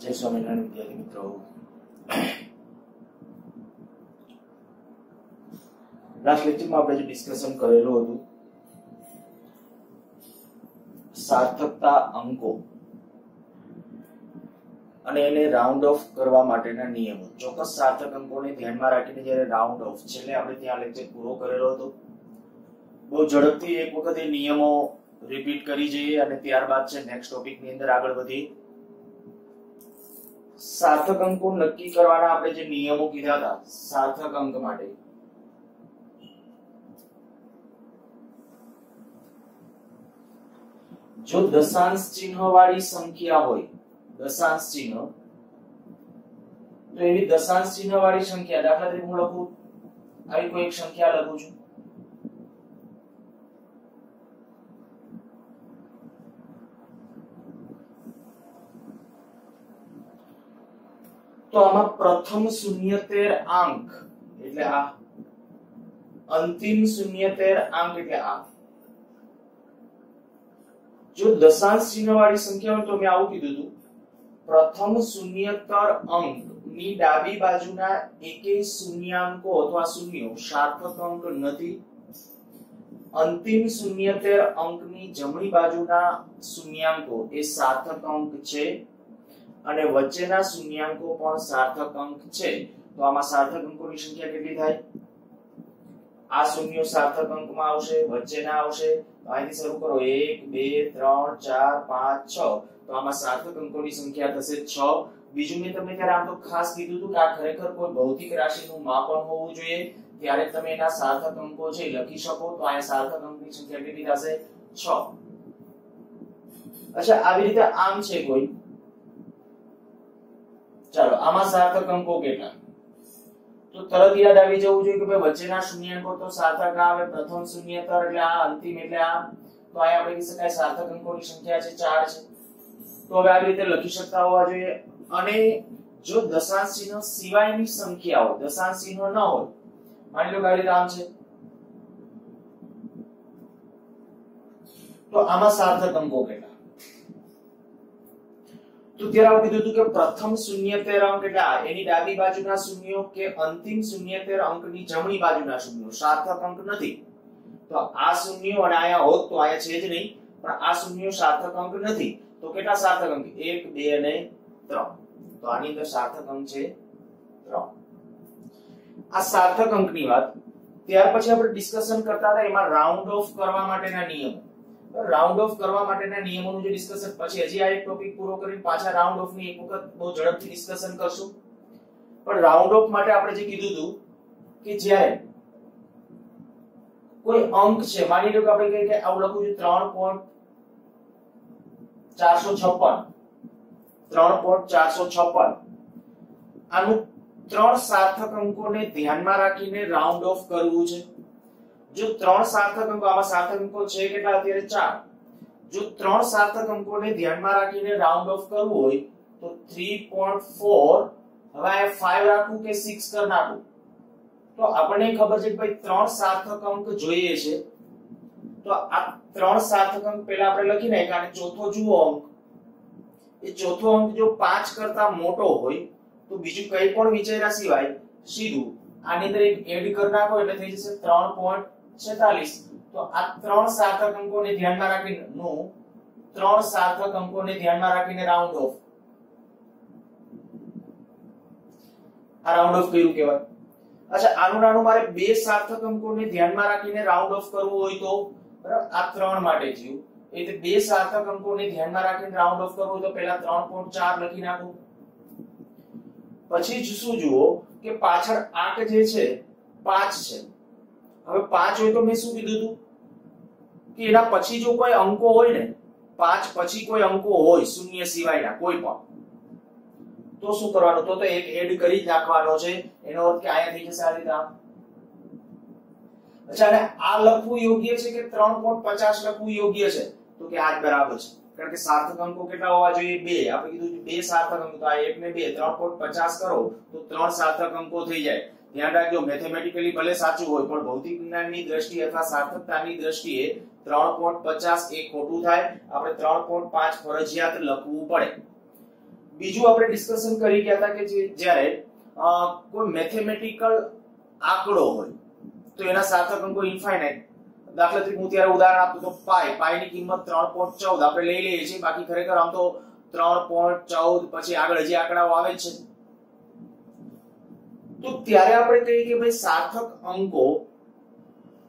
જય સ્વામિનારાયણ વિદ્યાર્થી મિત્રો લાસ્ટ લેક્ચરમાં આપણે જે ડિસ્કશન કરેલું હતું સાર્થકતા અંકો અને એને રાઉન્ડ ઓફ કરવા માટેના નિયમો. ચોક્કસ સાર્થક અંકોને ધ્યાનમાં રાખીને જ્યારે રાઉન્ડ ઓફ છેલ્લે આપણે ત્યાં લેક્ચર પૂરો કરેલો હતો. બહુ ઝડપથી એક વખત એ નિયમો રિપીટ કરી જઈએ અને ત્યારબાદ છે નેક્સ્ટ ટોપિકની અંદર આગળ વધી. સાર્થક અંકો નક્કી કરવાના આપણે જે નિયમો કીધા હતા, સાર્થક અંક માટે. જો દશાંશ ચિહ્ન વાળી સંખ્યા હોય, દશાંશ ચિહ્ન, તો એવી દશાંશ ચિહ્ન વાળી સંખ્યા, દાખલા તરીકે હું લખું, આવી કોઈ એક સંખ્યા લખું છું. તો આમાં પ્રથમ શૂન્યતેર અંક એટલે આ અંતિમ શૂન્યતેર અંક એટલે આ જો દશાંશ ચિહ્ન વાળી સંખ્યા હોય તો મેં આવું કીધું હતું પ્રથમ શૂન્યતર અંકની ડાબી બાજુના એકેય શૂન્યાંકો અથવા શૂન્યો સાર્થક અંક નથી અંતિમ શૂન્યતેર અંકની જમણી બાજુના શૂન્યાંકો એ સાર્થક અંક છે અને વચ્ચેના શૂન્યાંકો પણ સાર્થક અંક છે. તો આમાં સાર્થક અંકોની સંખ્યા કેટલી થાય? આ શૂન્યો સાર્થક અંકમાં આવશે, વચ્ચેના આવશે. અહીંથી શરૂ કરો. 1 2 3 4 5 6 તો આમાં સાર્થક અંકોની સંખ્યા થશે 6 બીજું મેં તમને ત્યારે આમ તો ખાસ કીધું હતું કે આ ખરેખર કોઈ ભૌતિક રાશિનું માપન હોવું જોઈએ. ત્યારે તમે એના સાર્થક અંકો છે લખી શકો. તો અહીંયા સાર્થક અંકની સંખ્યા કેટલી થશે? 6 અચ્છા, આવી રીતે આમ છે કોઈ? ચાલો, આમાં સાર્થક અંકો કેટલા? તો તરત યાદ આવી જવું જોઈએ કે ભાઈ વચ્ચેના શૂન્યાંકો તો સાર્થક આવે, પ્રથમ શૂન્યતર એટલે આ, અંતિમ એટલે આ. તો આ આપણે કહી શકાય સાર્થક અંકોની સંખ્યા છે 4 છે. તો હવે આવી રીતે લખી શકતા હોવા જોઈએ. અને જો દશાંશ ચિહ્ન સિવાયની સંખ્યા હોય દશાંશ ચિહ્ન ન હોય, માની લો કે આવી રીતે છે. તો આમાં સાર્થક અંકો કેટલા? તો ત્યારે આપણે કીધું હતું કે પ્રથમ શૂન્યતેર અંક એટલે એની ડાબી બાજુના શૂન્યો કે અંતિમ શૂન્યતેર અંકની જમણી બાજુના શૂન્યો? સાર્થક અંક નથી. તો આ શૂન્યો અને આયા હોત તો આયા છે જ નહીં, પણ આ શૂન્યો સાર્થક અંક નથી. તો કેટલા સાર્થક અંક? 1 2 અને 3 તો આની અંદર સાર્થક અંક છે 3 આ સાર્થક અંકની વાત, ત્યાર પછી આપણે ડિસ્કશન કરતા હતા એમાં રાઉન્ડ ઓફ કરવા માટેના નિયમો. રાઉન્ડ ઓફ કરવા માટેના નિયમોનું જે ડિસ્કશન પછી હજી આ એક ટોપિક પૂરો કરીને પાછા રાઉન્ડ ઓફ એક વખત બહુ ઝડપથી ડિસ્કશન કરશું. પણ રાઉન્ડ ઓફ માટે આપણે જે કીધું હતું, કે જ્યારે કોઈ અંક છે, માની લો કે આપણે કહીએ કે આવું લખું છું ત્રણ પોઈન્ટ ચારસો છપ્પન. ત્રણ પોઈન્ટ ચારસો છપ્પન. આનું ત્રણ સાર્થક અંકોને ધ્યાનમાં રાખીને રાઉન્ડ ઓફ કરવું છે. જો ત્રણ સાર્થક અંકો, આવા સાર્થક અંકો છે કેટલા? અત્યારે ચાર. જો ત્રણ સાર્થક અંકોને ધ્યાનમાં રાખીને રાઉન્ડ ઓફ કરવું હોય, તો 3.4 હવે આ 5 રાખું કે 6 કર નાખું? તો આપણને ખબર છે કે ભાઈ ત્રણ સાર્થક અંક જોઈએ છે. તો આ ત્રણ સાર્થક અંક પહેલા આપણે લખી નાખ્યા અને ચોથો જુઓ અંક. એ ચોથો અંક જો 5 કરતા મોટો હોય, તો બીજું કંઈ પણ વિચાર્યા સિવાય સીધું આની અંદર એક એડ કરી નાખો, એટલે થઈ જશે 3.46 તો આ ત્રણ સાર્થક અંકોને ધ્યાનમાં રાખીને, નો, ત્રણ સાર્થક અંકોને ધ્યાનમાં રાખીને રાઉન્ડ ઓફ આ રાઉન્ડ ઓફ કર્યું કહેવાય? અચ્છા, આનું નાનું મારે બે સાર્થક અંકોને ધ્યાનમાં રાખીને રાઉન્ડ ઓફ કરવું હોય તો, બરાબર? આ ત્રણ માટે થયું. એટલે બે સાર્થક અંકોને ધ્યાનમાં રાખીને રાઉન્ડ ઓફ કરવું હોય તો પહેલા 3.4 લખી નાખું. પછી શું જુઓ કે પાછળ આંક જે છે 5 છે. હવે પાંચ હોય તો મેં શું કીધું હતું કે એના પછી જો કોઈ અંકો હોય ને, પાંચ પછી કોઈ અંકો હોય, શૂન્ય સિવાયના, કોઈ પણ. તો શું કરવાનું? તો એક એડ કરી જ નાખવાનો છે. એનો અર્થ કે અહીંયા થઈ જશે આ રીતે અચ્છા, અને આ લખવું યોગ્ય છે કે 3.50 લખવું યોગ્ય છે? તો કે આ બરાબર છે. કારણ કે સાર્થક અંકો કેટલા હોવા જોઈએ? બે. આપણે કીધું બે સાર્થક અંકો. તો આ એક ને બે. 3.50 કરો, તો ત્રણ સાર્થક અંકો થઈ જાય. ધ્યાન રાખજો મેથેમેટિકલી ભલે સાચું હોય, પણ ભૌતિક વિજ્ઞાનની દ્રષ્ટિએ અથવા સાર્થકતાની દ્રષ્ટિએ 3.50 એ ખોટું થાય. આપણે 3.5 ફરજિયાત લખવું પડે. બીજું આપણે ડિસ્કશન કરી ગયા હતા કે જે જ્યારે કોઈ મેથેમેટિકલ આંકડો હોય, તો એના સાર્થક અંકો ઇન્ફાઇનાઇટ દાખલા તરીકે હું ત્યારે ઉદાહરણ આપું તો પાઈ પાઈ ની કિંમત ત્રણ પોઈન્ટ ચૌદ. આપણે લઈ લઈએ છીએ, બાકી ખરેખર આમ તો ત્રણ પોઈન્ટ ચૌદ પછી આગળ હજી આંકડાઓ આવે છે. તો ત્યારે આપણે કહીએ કે ભાઈ સાર્થક અંકો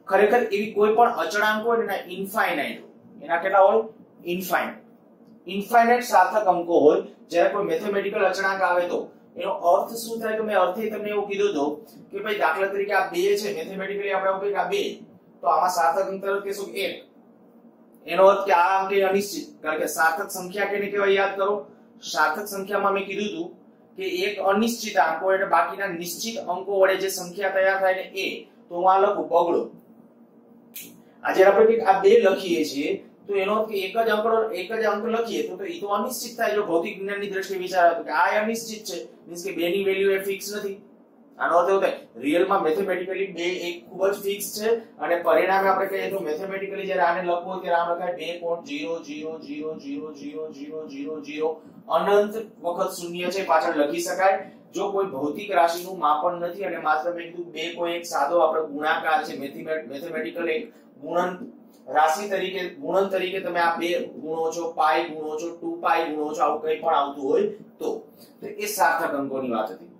ખરેખર એવી કોઈ પણ અચળાંક હોય એના ઇન્ફાઇનાઇટ એના કેટલા હોય? ઇન્ફાઇનાઇટ ઇન્ફાઇનાઇટ સાર્થક અંકો હોય. જ્યારે કોઈ મેથેમેટિકલ અચળાંક આવે તો. એનો અર્થ શું થાય કે મેં અર્થે તમને એવું કીધું હતું કે ભાઈ દાખલા તરીકે આ બે છે મેથેમેટિકલી આપણે એવું કહીએ કે આ બે. તો આમાં સાર્થક અંક તરફ કહેશું એક. એનો અર્થ કે આ અંક અનિશ્ચિત. કારણ કે સાર્થક સંખ્યા કેને કહેવાય યાદ કરો? સાર્થક સંખ્યામાં મેં કીધું હતું કે એક અનિશ્ચિત અંકો એટલે બાકીના નિશ્ચિત અંકો વડે જે સંખ્યા તૈયાર થાય ને એ, તો હું આ લખું, બગડો. આ જ્યારે આપણે આ બે લખીએ છીએ, તો એનો એક જ અંક, એક જ અંક લખીએ, તો એ તો અનિશ્ચિત થાય. જો ભૌતિક વિજ્ઞાનની દ્રષ્ટિએ વિચારો તો કે આ અનિશ્ચિત છે. મીન્સ કે બેની વેલ્યુ એ ફિક્સ નથી. આનો અર્થ એવો થાય રિયલમાં મેથેમેટિકલી બે એક ખૂબ જ ફિક્સ છે અને પરિણામે આપણે કહીએ તો મેથેમેટિકલી જ્યારે આને લખવું ત્યારે આમ લખાય બે point zero zero zero zero zero zero zero અનંત વખત શૂન્ય છે પાછળ લખી શકાય. જો કોઈ ભૌતિક રાશિનું માપન નથી અને માત્ર મેં બે કોઈ એક સાદો આપણે ગુણાકાર છે મેથેમેટિકલ એક ગુણન રાશિ તરીકે, ગુણન તરીકે તમે આ બે ગુણો છો, પાઈ ગુણો છો, ટુ પાઈ ગુણો છો, આવું કંઈ પણ આવતું હોય તો. એ સાર્થક અંકોની વાત હતી.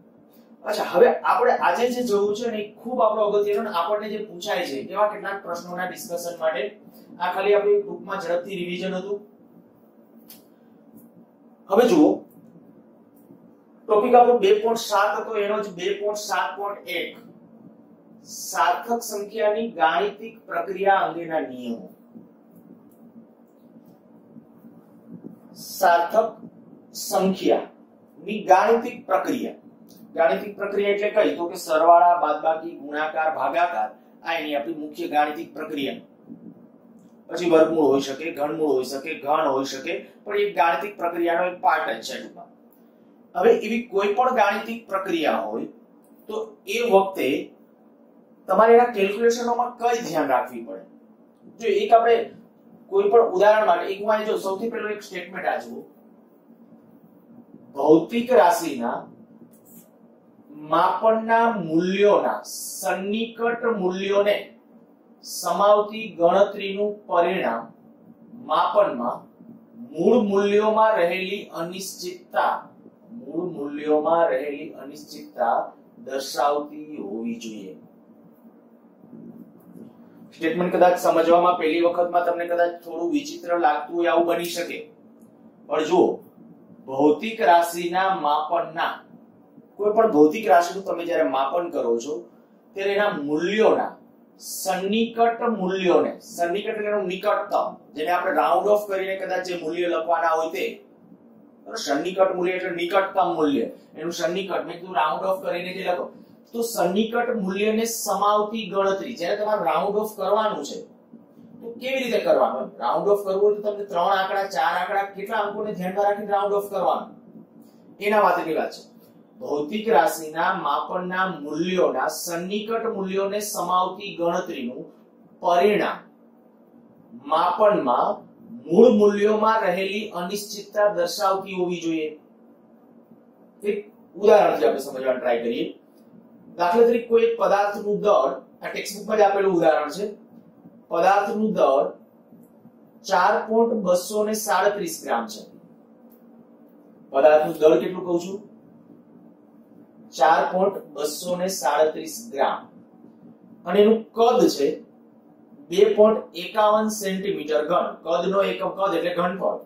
અચ્છા, હવે આપણે આજે જે જોવું છે ને ખૂબ આપણો અગત્યનો આપણને જે પૂછાય છે એવા કેટલાક પ્રશ્નોના ડિસ્કશન માટે આ ખાલી આપણે ટૂંકમાં ઝડપથી રિવિઝન હતું. હવે જુઓ. ટોપિક આપણો બે પોઈન્ટ સાત હતો, એનો જ બે પોઈન્ટ સાત પોઈન્ટ એક. સાર્થક સંખ્યાની ગાણિતિક પ્રક્રિયા અંગેના નિયમો. સાર્થક સંખ્યાની ગાણિતિક પ્રક્રિયા. ગાણિતિક પ્રક્રિયા એટલે કઈ? તો કે સરવાળા, બાદબાકી, ગુણાકાર, ભાગાકાર, આ એની આપણી મુખ્ય ગાણિતિક પ્રક્રિયા. પછી વર્ગમૂળ હોઈ શકે, ઘનમૂળ હોઈ શકે, ઘન હોઈ શકે, પણ એ ગાણિતિક પ્રક્રિયાનો એક પાર્ટ જ છે ટૂંકમાં. હવે એવી કોઈ પણ ગાણિતિક પ્રક્રિયા હોય, તો એ વખતે તમારે એના કેલ્ક્યુલેશનોમાં કઈ ધ્યાન રાખવી પડે? જો એક આપણે કોઈ પણ ઉદાહરણ માટે, એક હું જો સૌથી પહેલું એક સ્ટેટમેન્ટ આ જુઓ ભૌતિક રાશિના માપનના મૂલ્યોના સન્નિકટ મૂલ્યોને સમાવતી ગણતરીનું પરિણામ માપનમાં મૂળ મૂલ્યોમાં રહેલી અનિશ્ચિતતા, મૂળ મૂલ્યોમાં રહેલી અનિશ્ચિતતા દર્શાવતી હોવી જોઈએ. સ્ટેટમેન્ટ કદાચ સમજવામાં પહેલી વખતમાં તમને કદાચ થોડું વિચિત્ર લાગતું હોય આવું બની શકે. પણ જુઓ, ભૌતિક રાશિના માપનના કોઈ પણ ભૌતિક રાશિનું તમે જ્યારે માપન કરો છો, ત્યારે એના મૂલ્યોના સન્નિકટ મૂલ્યોને, સન્નિકટ એટલે નિકટતમ, જેને આપણે રાઉન્ડ ઓફ કરીને કદાચ જે મૂલ્ય લખવાના હોય તે? સન્નિકટ મૂલ્ય એટલે નિકટતમ મૂલ્ય. એનું સન્નિકટ, મેં કીધું રાઉન્ડ ઓફ કરીને જે લખો. તો સન્નિકટ મૂલ્યને સમાવતી ગણતરી, જ્યારે તમારે રાઉન્ડ ઓફ કરવાનું છે, તો કેવી રીતે કરવાનું? રાઉન્ડ ઓફ કરવું હોય તો તમને ત્રણ આંકડા, ચાર આંકડા, કેટલા અંકોને ધ્યાનમાં રાખીને રાઉન્ડ ઓફ કરવાનું? એના માટેની વાત છે? ભૌતિક રાશિના માપનના મૂલ્યોના સન્નિકટ મૂલ્યોને સમાવતી ગણતરીનું પરિણામ. માપનમાં મૂળ મૂલ્યોમાં રહેલી અનિશ્ચિતતા દર્શાવતી હોવી જોઈએ. એક ઉદાહરણથી આપણે સમજવા ટ્રાય કરીએ. દાખલા તરીકે કોઈ પદાર્થનું દળ, આ ટેક્સ્ટબુકમાં જ આપેલું ઉદાહરણ છે. પદાર્થનું દળ ચાર પોઈન્ટ બસો ને સાડત્રીસ ગ્રામ છે. પદાર્થનું દળ કેટલું કહું છું? ચાર પોઈન્ટ બસો ને સાડત્રીસ ગ્રામ. અને એનું કદ છે બે પોઈન્ટ એકાવન સેન્ટીમીટર ઘન. કદનો એકમ કદ એટલે ઘનફળ.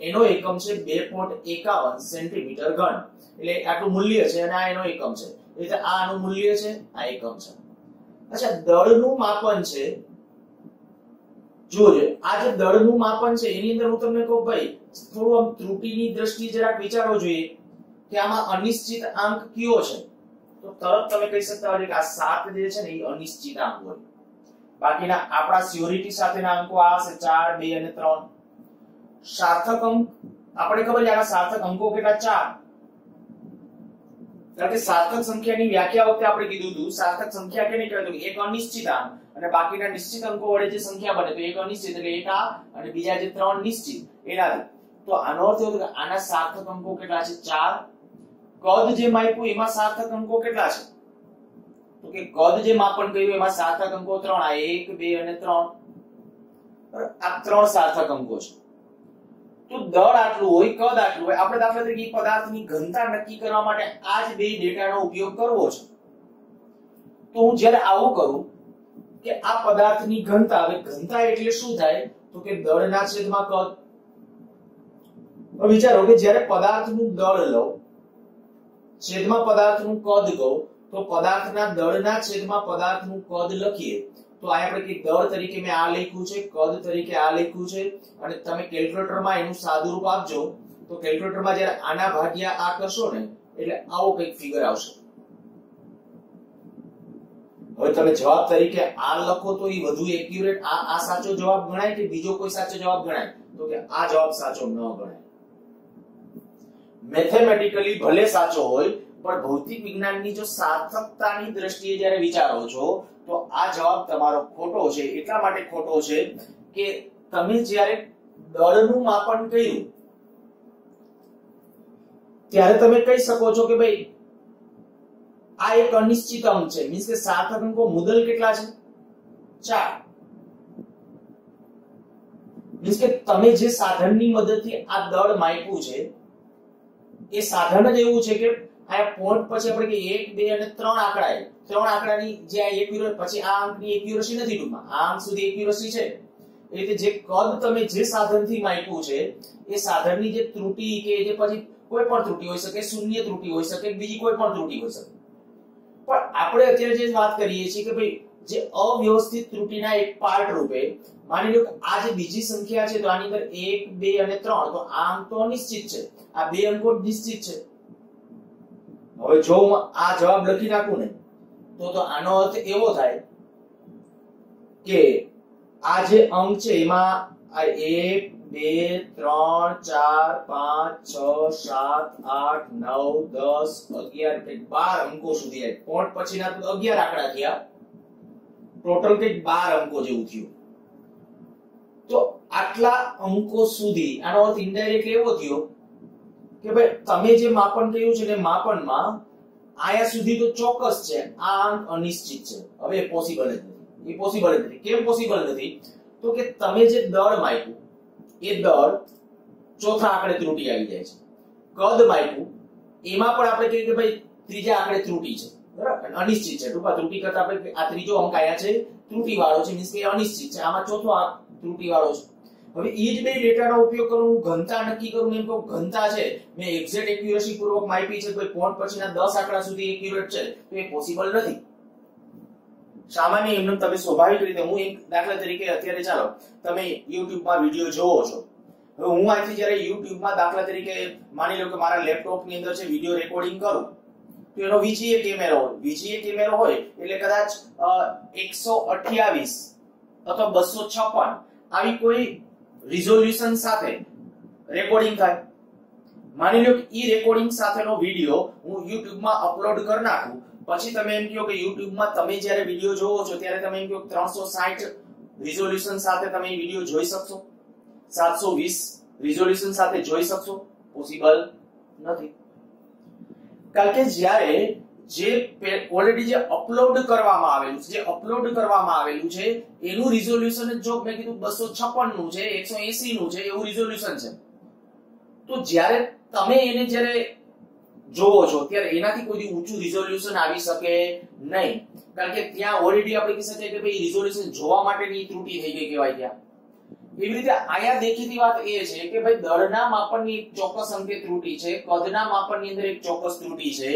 એનો એકમ છે બે પોઈન્ટ એકાવન સેન્ટીમીટર ઘન. એટલે આટલું મૂલ્ય છે અને આ એનો એકમ છે. એટલે આ આનું મૂલ્ય છે, આ એકમ છે. અચ્છા, દળનું માપન છે. જોજો આ જે દળનું માપન છે, એની અંદર હું તમને કહું, ભાઈ, થોડું આમ ત્રુટીની દ્રષ્ટિએ જરાક વિચારવો જોઈએ. કે આમાં અનિશ્ચિત આંક કયો છે? તો તરત તમે કહી શકતા હોય કે આ સાત જે છે ને એ અનિશ્ચિત આંક હોય. બાકીના આપણા સ્યોરિટી સાથેના અંકો આ હશે ચાર, બે અને ત્રણ. સાર્થક અંક? આપણે ખબર છે આના સાર્થક અંકો કેટલા? ચાર. કારણ કે સાર્થક સંખ્યાની વ્યાખ્યા વખતે આપણે કીધું હતું, સાર્થક સંખ્યા કેને કહેવાય? તો એક અનિશ્ચિત અંક. અને બાકીના નિશ્ચિત અંકો વડે જે સંખ્યા બને, તો એક અનિશ્ચિત એટલે એક આ અને બીજા જે ત્રણ નિશ્ચિત. એના તો આનો અર્થ એવો કે આના સાર્થક અંકો કેટલા છે? ચાર. કદ જે માપ્યું એમાં સાર્થક અંકો કેટલા છે? તો કે કદ જે માપન કર્યું એમાં સાર્થક અંકો ત્રણ આ એક, બે અને ત્રણ. આ ત્રણ સાર્થક અંકો છે. તો દળ આટલું હોય, કદ આટલું હોય, આપણે દાખલા તરીકે પદાર્થની ઘનતા નક્કી કરવા માટે આ જ બે ડેટાનો ઉપયોગ કરવો છે. તો હું જ્યારે આવું કરું કે આ પદાર્થની ઘનતા, હવે ઘનતા એટલે શું થાય? તો કે દળના છેદમાં કદ. વિચારો કે જ્યારે પદાર્થનું દળ લઉં છેદમાં પદાર્થનું કદ કહો, તો પદાર્થના દળના છેદમાં પદાર્થનું કદ લખીએ. તો આ આપણે કે દળ તરીકે મેં આ લખ્યું છે, કદ તરીકે આ લખ્યું છે, અને તમે કેલ્ક્યુલેટરમાં એનું સાદું રૂપ આપજો. તો કેલ્ક્યુલેટરમાં જ્યારે આના ભાગ્યા આ કરશો ને, એટલે આવો કંઈક ફિગર આવશે. હવે તમે જવાબ તરીકે આ લખો તો એ વધુ એક્યુરેટ આ આ સાચો જવાબ ગણાય કે બીજો કોઈ સાચો જવાબ ગણાય? તો કે આ જવાબ સાચો ન ગણાય. મેથેમેટિકલી ભલે સાચો હોય, પણ ભૌતિક વિજ્ઞાનની જો સાર્થકતાની દ્રષ્ટિએ જ્યારે વિચારો છો, તો આ જવાબ તમારો ખોટો છે. એટલા માટે ખોટો છે કે તમે જ્યારે દળનું માપન કર્યું, ત્યારે તમે કહી શકો છો કે ભાઈ, આ એક અનિશ્ચિત અંક છે. મીન્સ કે સાર્થક અંકો મુદલ કેટલા છે? ચાર. મીન્સ કે તમે જે સાધનની મદદથી આ દળ માપ્યું છે એ સાધન જ એવું છે કે આ પોઈન્ટ પછી આપણે કે એક, બે અને ત્રણ આંકડા એ. ત્રણ આંકડાની જે આ એક્યુરેટ પછી આ અંકની એક્યુરસી નથી ટૂંકમાં. આ અંક સુધી એક્યુરસી છે. એ રીતે જે કદ તમે જે સાધનથી માપ્યું છે, એ સાધનની જે ત્રુટિ કે જે પછી કોઈ પણ ત્રુટિ હોઈ શકે, શૂન્ય ત્રુટિ હોઈ શકે, બીજી કોઈ પણ ત્રુટિ હોઈ શકે. પણ આપણે અત્યારે જે વાત કરીએ છીએ કે ભાઈ જે અવ્યવસ્થિત ત્રુટીના એક પાર્ટ રૂપે, માની લો કે આ જે બીજી સંખ્યા છે, તો આની અંદર એક, બે અને 3 તો આ અંક તો નિશ્ચિત છે. આ બે અંકો નિશ્ચિત છે. હવે જો હું આ જવાબ લખી નાખું ને, તો તો આનો અર્થ એવો થાય કે આ જે અંક છે, એમાં આ એક, બે, ત્રણ, ચાર, પાંચ, છ, સાત, આઠ, નવ, દસ, અગિયાર કંઈક બાર અંકો સુધી આય પોઈન્ટ પછીના તો આંકડા થયા. ટોટલ કંઈક બાર અંકો જેવું થયું. તો આટલા અંકો સુધી, આનો અર્થ ઇન્ડાયરેક્ટ એવો થયો કે ભાઈ તમે જે માપન કર્યું છે ને માપનમાં આયા સુધી તો ચોક્કસ છે, આ અંક અનિશ્ચિત છે. હવે એ પોસિબલ જ નથી. એ પોસિબલ જ નથી. કેમ પોસિબલ નથી? તો કે તમે જે દળ માપ્યું, એ દળ ચોથા આંકડે ત્રુટી આવી જાય છે. કદ માપ્યું, એમાં પણ આપણે કહીએ કે ભાઈ ત્રીજા આંકડે ત્રુટી છે. અનિશ્ચિત છે. ટૂંકા ત્રુટી કરતા આપણે આ ત્રીજો અંક આયા છે ત્રુટિ વાળો છે મીન્સ કે અનિશ્ચિત છે. આમાં ચોથો આ ત્રુટિ વાળો છે. હવે એ જ બે ડેટાનો ઉપયોગ કરું, હું ઘનતા નક્કી કરું એમ કહું ઘનતા છે. મેં એક્ઝેક્ટ એક્યુરેસી પૂર્વક માપી છે, કોઈ પોઈન્ટ પછીના 10 આંકડા સુધી એક્યુરેટ છે, તો એ પોસિબલ નથી. સામાન્ય એમને તમે સ્વાભાવિક રીતે, હું એક દાખલા તરીકે અત્યારે ચાલો, તમે યુટ્યુબમાં વિડિયો જોવો છો. હવે હું આથી જ્યારે યુટ્યુબમાં દાખલા તરીકે માની લો કે મારા લેપટોપની અંદર છે, વીડિયો રેકોર્ડિંગ કરું એનો VGA કેમેરો હોય. VGA કેમેરો હોય એટલે કદાચ એકસો અઠ્યાવીસ અથવા બસો છપ્પન આવી કોઈ રિઝોલ્યુશન સાથે રેકોર્ડિંગ થાય. માની લો કે ઈ રેકોર્ડિંગ સાથેનો વિડિયો હું YouTube માં અપલોડ કરી નાખું. પછી તમે એમ કહો કે YouTube માં તમે જ્યારે વિડિયો જોવો છો ત્યારે તમે એમ કહો 360 રિઝોલ્યુશન સાથે તમે વિડિયો જોઈ શકશો. 720 રિઝોલ્યુશન સાથે જોઈ શકશો. પોસિબલ નથી. કારણ કે જ્યારે જે ઓલરેડી જે અપલોડ કરવામાં આવેલું છે, જે અપલોડ કરવામાં આવેલું છે, એનું રિઝોલ્યુશન જો મેં કીધું 256 નું છે 180 નું છે, એવું રિઝોલ્યુશન છે. તો જ્યારે તમે એને જ્યારે જોવો છો, ત્યારે એનાથી કોઈ ઊંચું રિઝોલ્યુશન આવી શકે નહીં. કારણ કે ત્યાં ઓલરેડી આપણે કહી શકીએ કે ભાઈ રિઝોલ્યુશન જોવા માટેની ત્રુટિ થઈ ગઈ કહેવાય ત્યાં. એવી રીતે આયા દેખીતી વાત એ છે કે ભાઈ દળના માપનની એક ચોક્કસ અંકે ત્રુટિ છે, કદના માપનની અંદર એક ચોક્કસ ત્રુટિ છે,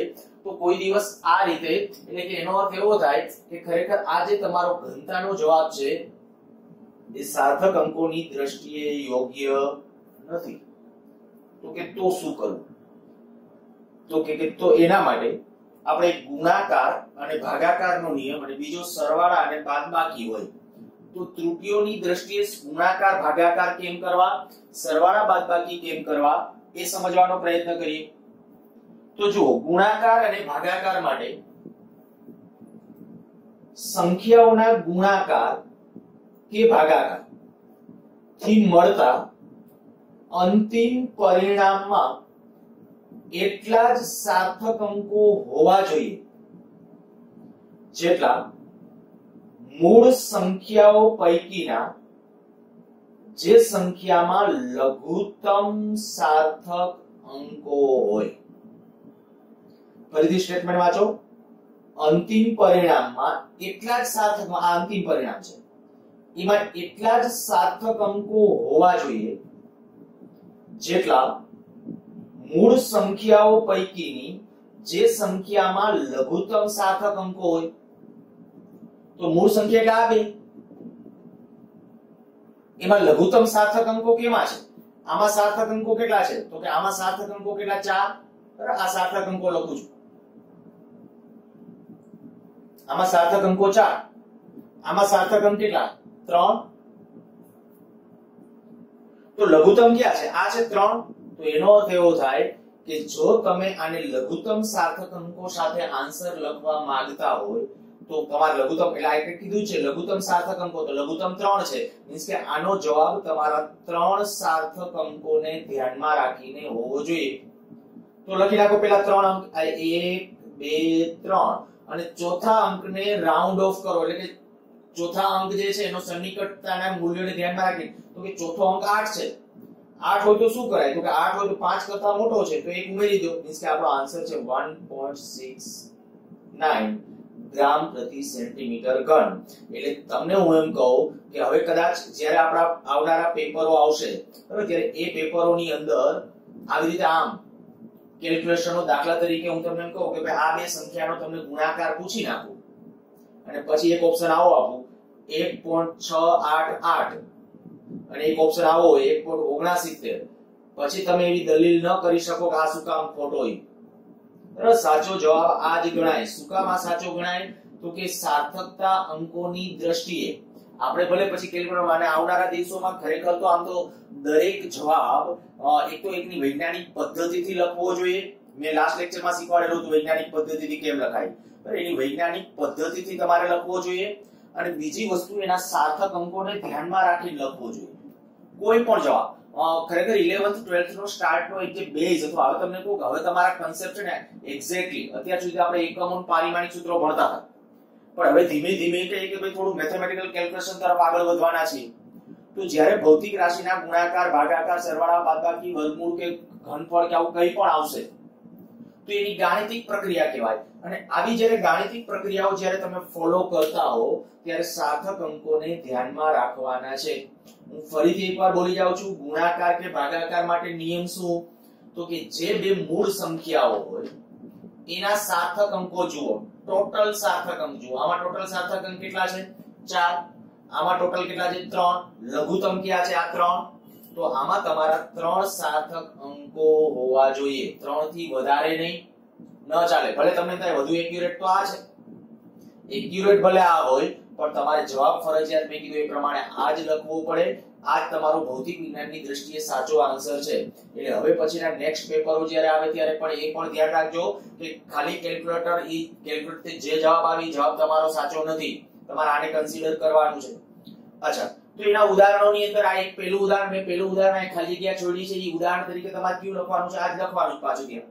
તો કોઈ દિવસ આ રીતે, એટલે કે એનો અર્થ એવો થાય કે ખરેખર આ જે તમારો ઘનતાનો જવાબ છે, એ સાર્થક અંકોની દ્રષ્ટિએ યોગ્ય નથી. તો કે તો શું કરવું? તો કે તો એના માટે આપણે ગુણાકાર અને ભાગાકારનો નિયમ અને બીજો સરવાળા અને બાદબાકી હોય તો ત્રુટીઓની દ્રષ્ટિએ ગુણાકાર, ભાગાકાર કેમ કરવા? સરવાળા બાદબાકી કેમ કરવા? એ સમજવાનો પ્રયત્ન કરીએ. તો જુઓ, ગુણાકાર અને ભાગાકાર માટે સંખ્યાઓના ગુણાકાર કે ભાગાકારથી મળતા અંતિમ પરિણામમાં એટલા જ સાર્થક અંકો હોવા જોઈએ. જેટલા મૂળ સંખ્યાઓ પૈકીના જે સંખ્યામાં લઘુત્તમ સાર્થક અંકો હોય. ફરીથી સ્ટેટમેન્ટ વાંચો. અંતિમ પરિણામમાં એટલા જ સાર્થક, આ અંતિમ પરિણામ છે. એમાં એટલા જ સાર્થક અંકો હોવા જોઈએ જેટલા મૂળ સંખ્યાઓ પૈકીની જે સંખ્યામાં લઘુત્તમ સાર્થક અંકો હોય. તો મૂળ સંખ્યા એટલે આ બે એમાં લઘુત્તમ સાર્થક અંકો કેવા છે? આમાં સાર્થક અંકો કેટલા છે? તો કે આમાં સાર્થક અંકો કેટલા? ચાર. બરાબર, આ સાર્થક અંકો લખું છું. આમાં સાર્થક અંકો ચાર. આમાં સાર્થક અંક કેટલા? ત્રણ. તો લઘુત્તમ ક્યાં છે? આ છે ત્રણ. તો એનો અર્થ એવો થાય કે જો તમે આને લઘુત્તમ સાર્થક અંકો સાથે આન્સર લખવા માંગતા હોય તો તમારે લઘુત્તમ, એટલે આ એક કીધું છે, લઘુત્તમ સાર્થક અંકો, તો લઘુત્તમ ત્રણ છે. મીન્સ કે આનો જવાબ તમારા ત્રણ સાર્થક અંકોને ધ્યાનમાં રાખીને હોવો જોઈએ. તો લખી નાખો પેલા ત્રણ અંક, આ એક, બે, ત્રણ. અને ચોથા અંકને રાઉન્ડ ઓફ કરો, એટલે કે ચોથા અંક જે છે, એનો સન્નિકટતાના મૂલ્યને ધ્યાનમાં રાખી તો કે ચોથો અંક 8 છે. 8 હોય તો શું કરાય? તો કે 8 હોય તો 5 કરતા મોટો છે, તો એક ઉમેરી દો. મીન્સ કે આપણો આન્સર છે 1.69 ગ્રામ પ્રતિ સેન્ટીમીટર ઘન. એટલે તમને હું એમ કહું કે હવે કદાચ જ્યારે આપણા આવનારા પેપરો આવશે, બરાબર? ત્યારે એ પેપરોની અંદર આવી રીતે આમ કેલ્ક્યુલેશનનો દાખલા તરીકે હું તમને એમ કહું કે ભાઈ આ બે સંખ્યાનો તમને ગુણાકાર પૂછી નાખું. અને પછી એક ઓપ્શન આવો આપું 1.688 અને એક ઓપ્શન આવો હોય 1.69 પછી તમે એવી દલીલ ન કરી શકો કે આ શું કામ ખોટો હોય. સાચો જવાબ આ જ ગણાય. શું કામ સાચો ગણાય? તો કે સાર્થકતા અંકોની દ્રષ્ટિએ. આપણે ભલે પછી કેલ્ક્યુલેટર અને આવનારા દિવસોમાં ખરેખર તો આમ તો દરેક જવાબ એક તો એકની વૈજ્ઞાનિક પદ્ધતિથી લખવો જોઈએ. મેં લાસ્ટ લેક્ચરમાં શીખવાડેલું હતું વૈજ્ઞાનિક પદ્ધતિથી કેમ લખાય. પણ એની વૈજ્ઞાનિક પદ્ધતિથી તમારે લખવો જોઈએ અને બીજી વસ્તુ એના સાર્થક અંકોને ધ્યાનમાં રાખીને લખવો જોઈએ. કોઈ પણ જવાબ. ખરેખર 11th 12th નો સ્ટાર્ટ નો એક જે બેઝ હતો, હવે તમને કહું હવે તમારા કન્સેપ્ટ છે ને એક્ઝેક્ટલી અત્યાર સુધી આપણે એકમ પારિમાણિક સૂત્રો ભણતા હતા. પણ હવે ધીમે ધીમે કે ભાઈ થોડું મેથેમેટિકલ કેલ્ક્યુલેશન તરફ આગળ વધવાના છીએ. તો જ્યારે ભૌતિક રાશિના ગુણાકાર, ભાગાકાર, સરવાળા, બાદબાકી, વર્ગમૂળ કે ઘનફળ કે આવું કંઈ પણ આવશે, તો એની ગાણિતિક પ્રક્રિયા કહેવાય. અને આવી જ્યારે ગાણિતિક પ્રક્રિયાઓ જ્યારે તમે ફોલો કરતા હો ત્યારે સાર્થક અંકોને ધ્યાનમાં રાખવાના છે. હું ફરીથી એકવાર બોલી જાઉં છું, ગુણાકાર કે ભાગાકાર માટે નિયમ શું? તો કે જે બે મૂળ સંખ્યાઓ હોય, એના સાર્થક અંકો જુઓ. ટોટલ સાર્થક અંક જુઓ. આમાં ટોટલ સાર્થક અંક કેટલા છે? ચાર. આમાં ટોટલ કેટલા છે? ત્રણ. લઘુત્તમ ક્યાં છે આ ત્રણ? તો આમાં તમારા ત્રણ સાર્થક અંકો હોવા જોઈએ. ત્રણથી વધારે નહીં. ન ચાલે. ભલે તમને થાય વધુ એક્યુરેટ તો આ છે. એક્યુરેટ ભલે આ હોય પણ તમારે જવાબ ફરજિયાત મેં કીધું એ પ્રમાણે આ જ લખવો પડે. આ જ તમારો ભૌતિક વિજ્ઞાનની દ્રષ્ટિએ સાચો આન્સર છે. એટલે હવે પછીના નેક્સ્ટ પેપરો જ્યારે આવે ત્યારે પણ એ પણ ધ્યાન રાખજો કે ખાલી કેલ્ક્યુલેટર ઈ કેલ્ક્યુલેટર જે જવાબ આવે જવાબ તમારો સાચો નથી. તમારે આને કન્સિડર કરવાનું છે. અચ્છા, તો એના ઉદાહરણોની અંદર આ એક પહેલું ઉદાહરણ, મેં પહેલું ઉદાહરણ ખાલી જગ્યા છોડી છે. એ ઉદાહરણ તરીકે તમારે કયું લખવાનું છે? આ જ લખવાનું પાછું ત્યાં.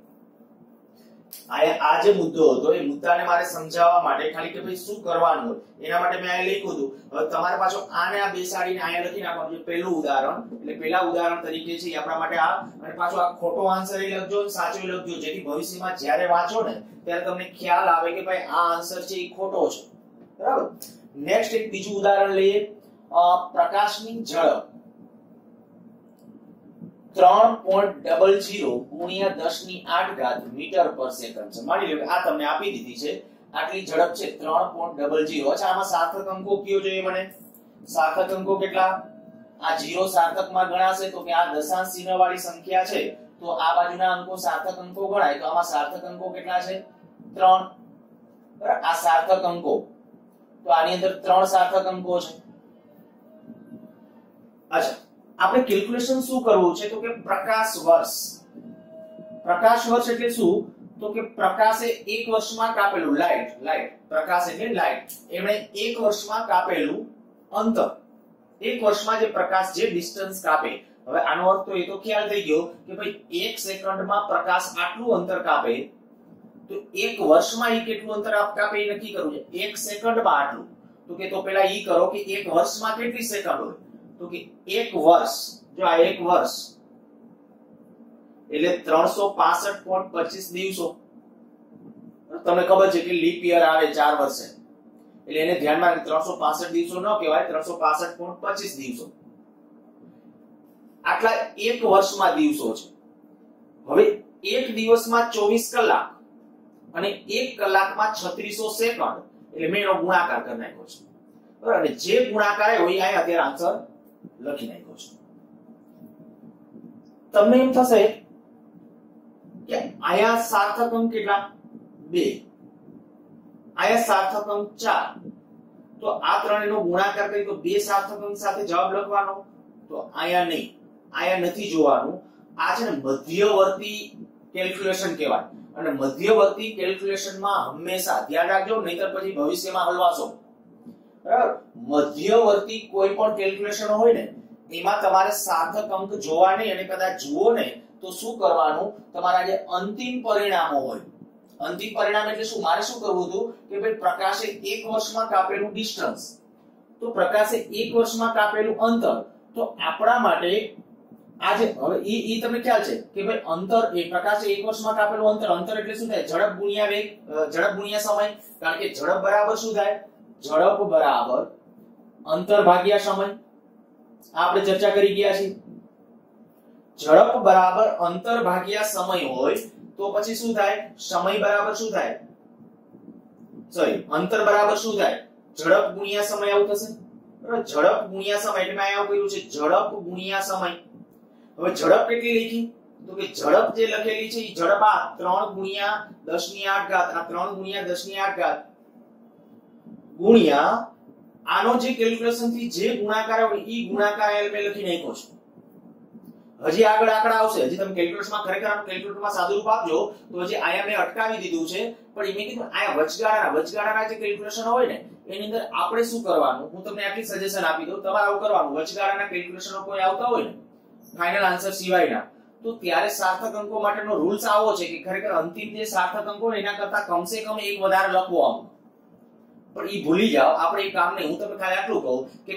આ જે મુદ્દો હતો, એ મુદ્દાને મારે સમજાવવા માટે ખાલી કે ભાઈ શું કરવાનું એના માટે મેં અહીંયા લખ્યું હતું. હવે તમારે પાછો આને આ બેસાડીને અહીંયા લખી નાખવાનું છે. ઉદાહરણ, એટલે પહેલા ઉદાહરણ તરીકે છે આપણા માટે આ, અને પાછો આ ખોટો આન્સર એ લખજો અને સાચો લખજો. જેથી ભવિષ્યમાં જ્યારે વાંચો ને, ત્યારે તમને ખ્યાલ આવે કે ભાઈ આ આન્સર છે એ ખોટો છે. બરાબર? નેક્સ્ટ એક બીજું ઉદાહરણ લઈએ. પ્રકાશની ઝડપ. ત્રણ પોઈન્ટ ડબલ કેટલા? ગણાશે આ દશાંશ ચિહ્ન વાળી સંખ્યા છે, તો આ બાજુના અંકો સાર્થક અંકો ગણાય. તો આમાં સાર્થક અંકો કેટલા છે? ત્રણ. આ સાર્થક અંકો. તો આની અંદર ત્રણ સાર્થક અંકો છે. અચ્છા આપણે કેલ્ક્યુલેશન શું કરવું છે? તો કે પ્રકાશ વર્ષ. પ્રકાશ વર્ષ એટલે શું? તો કે પ્રકાશે એક વર્ષમાં કાપેલું લાઈટ લાઈટ પ્રકાશ એટલે લાઈટ એમણે એક વર્ષમાં કાપેલું અંતર. એક વર્ષમાં જે પ્રકાશ, જે ડિસ્ટન્સ કાપે. હવે આનો અર્થ તો એ તો ખ્યાલ થઈ ગયો કે ભાઈ એક સેકન્ડમાં પ્રકાશ આટલું અંતર કાપે, તો એક વર્ષમાં એ કેટલું અંતર કાપે એ નક્કી કરવું છે. એક સેકન્ડમાં આટલું. તો કે તો પેલા ઈ કરો કે એક વર્ષમાં કેટલી સેકન્ડ હોય? તો કે એક વર્ષ, જો આ એક વર્ષ, એટલે ત્રણસો પાસઠ પોઈન્ટ પચીસ દિવસો. તમને ખબર છે કે લીપ યર આવે ચાર વર્ષે. એટલે એને ધ્યાનમાં ત્રણસો પાસઠ દિવસો ન કહેવાય, ત્રણસો પાસઠ પોઈન્ટ પચીસ દિવસો. આટલા એક વર્ષમાં દિવસો છે. હવે એક દિવસમાં ચોવીસ કલાક અને એક કલાકમાં છત્રીસો સેકન્ડ, એટલે મેં એનો ગુણાકાર કરી નાખ્યો છે. બરાબર? જે ગુણાકાર હોય અહીંયા અત્યારે આન્સર લખી નાખ્યો છે. તમને એમ થશે કે અહીંયા સાર્થક અંક કેટલા? બે. અહીંયા સાર્થક અંક ચાર. તો આ ત્રણેયનો ગુણાકાર કરી તો બે સાર્થક અંક સાથે જવાબ લખવાનો? તો અહીંયા નહીં. આયા નથી જોવાનું. આ છે ને મધ્યવર્તી કેલ્ક્યુલેશન કહેવાય. અને મધ્યવર્તી કેલ્ક્યુલેશનમાં હંમેશા ધ્યાન રાખજો, નહીતર પછી ભવિષ્યમાં હલવાશો. બરાબર? મધ્યવર્તી કોઈ પણ કેલ્ક્યુલેશન હોય ને, એમાં તમારે સાર્થક અંક જોવા નહીં અને કદાચ જુઓ ને તો શું કરવાનું? તમારા જે અંતિમ પરિણામો હોય. અંતિમ પરિણામ એટલે શું? મારે શું કરવું હતું? કે ભાઈ પ્રકાશે એક વર્ષમાં કાપેલું ડિસ્ટન્સ તો પ્રકાશે એક વર્ષમાં કાપેલું અંતર. તો આપણા માટે આ જે હવે ઈ ઈ તમને ખ્યાલ છે કે ભાઈ અંતર એ પ્રકાશે એક વર્ષમાં કાપેલું અંતર. અંતર એટલે શું થાય? ઝડપ ગુણ્યા વેગ ઝડપ ગુણ્યા સમય. કારણ કે ઝડપ બરાબર શું થાય? ઝડપ બરાબર. અંતર ભાગ્યા સમય. આ આપણે ચર્ચા કરી ગયા છીએ. ઝડપ બરાબર અંતર ભાગ્યા સમય હોય તો પછી શું થાય? સમય બરાબર શું થાય? સોરી અંતર બરાબર શું થાય? ઝડપ ગુણ્યા સમય આવું થશે. બરાબર? ઝડપ ગુણ્યા સમય એટલે મેં અહીંયા આવું કર્યું છે, ઝડપ ગુણ્યા સમય. હવે ઝડપ કેટલી લખી? તો કે ઝડપ જે લખેલી છે એ ઝડપ આ ત્રણ ગુણ્યા દસની આઠ ઘાત, આ ત્રણ ગુણ્યા દસની આઠ ઘાત ગુણ્યા આનો જે કેલ્ક્યુલેશનથી જે ગુણાકાર આવે ઈ ગુણાકાર એલ મે લખી નાખ્યો છે. હજી આગળ આંકડા આવશે. હજી તમે કેલ્ક્યુલેશનમાં ખરેખર આનું કેલ્ક્યુલેટરમાં સાદું રૂપ આપજો, તો હજી આયા મેં અટકાવી દીધું છે. પણ મેં કીધું વચગાળાના વચગાળાના જે કેલ્ક્યુલેશન હોય ને, એની અંદર આપણે શું કરવાનું? હું તમને આટલી સજેશન આપી દઉં. તમારે આવું કરવાનું. વચગાળાના કેલ્ક્યુલેશનો કોઈ આવતા હોય ને ફાઇનલ આન્સર સિવાયના, તો ત્યારે સાર્થક અંકો માટેનો રૂલ્સ આવો છે કે ખરેખર અંતિમ જે સાર્થક અંકો એના કરતા કમસે કમ એક વધારે લખવો આમ. પણ એ ભૂલી જાઓ. આપણે એ કામ નહીં, હું તમને ખાલી આટલું કહું કે